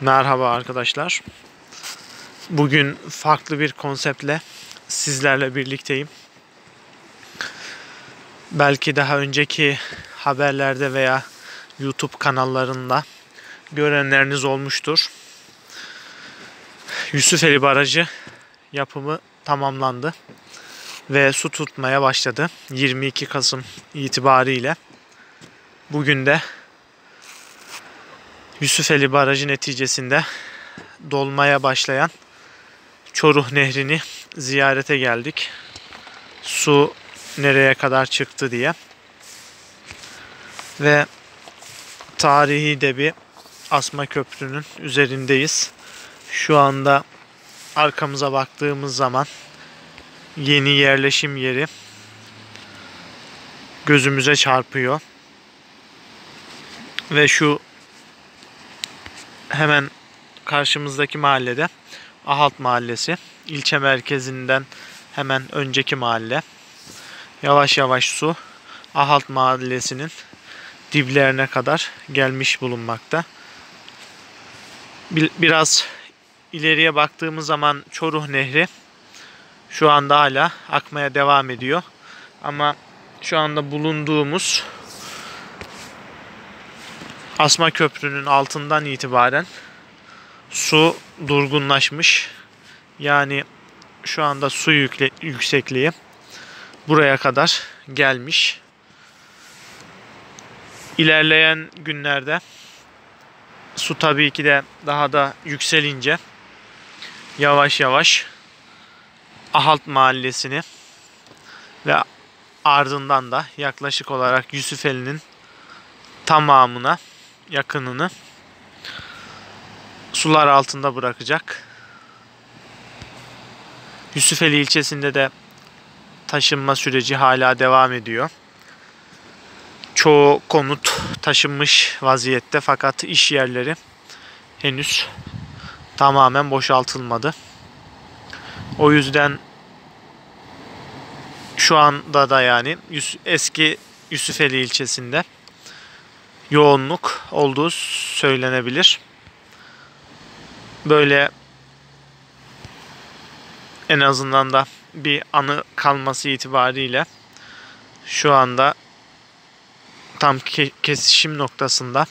Merhaba arkadaşlar. Bugün farklı bir konseptle sizlerle birlikteyim. Belki daha önceki haberlerde veya YouTube kanallarında görenleriniz olmuştur. Yusufeli Barajı yapımı tamamlandı ve su tutmaya başladı 22 Kasım itibariyle. Bugün de Yusufeli Barajı neticesinde dolmaya başlayan Çoruh Nehri'ni ziyarete geldik. Su nereye kadar çıktı diye. Ve tarihi de bir asma köprünün üzerindeyiz. Şu anda arkamıza baktığımız zaman yeni yerleşim yeri gözümüze çarpıyor. Ve şu hemen karşımızdaki mahallede Ahalt Mahallesi. ilçe merkezinden hemen önceki mahalle. Yavaş yavaş su Ahalt Mahallesi'nin diblerine kadar gelmiş bulunmakta. Biraz ileriye baktığımız zaman Çoruh Nehri şu anda hala akmaya devam ediyor. Ama şu anda bulunduğumuz Asma Köprü'nün altından itibaren su durgunlaşmış. Yani şu anda su yükle, yüksekliği buraya kadar gelmiş. İlerleyen günlerde su tabii ki de daha da yükselince yavaş yavaş Ahalt Mahallesi'ni ve ardından da yaklaşık olarak Yusufeli'nin tamamına yakınını sular altında bırakacak. Yusufeli ilçesinde de taşınma süreci hala devam ediyor. Çoğu konut taşınmış vaziyette fakat iş yerleri henüz tamamen boşaltılmadı. O yüzden şu anda da yani eski Yusufeli ilçesinde yoğunluk olduğu söylenebilir. Böyle en azından da bir anı kalması itibariyle şu anda tam kesişim noktasında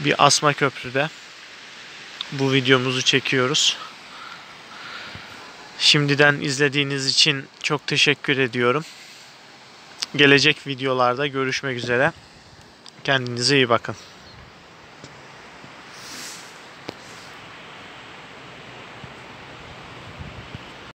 bir asma köprüde bu videomuzu çekiyoruz. Şimdiden izlediğiniz için çok teşekkür ediyorum. Gelecek videolarda görüşmek üzere. Kendinize iyi bakın.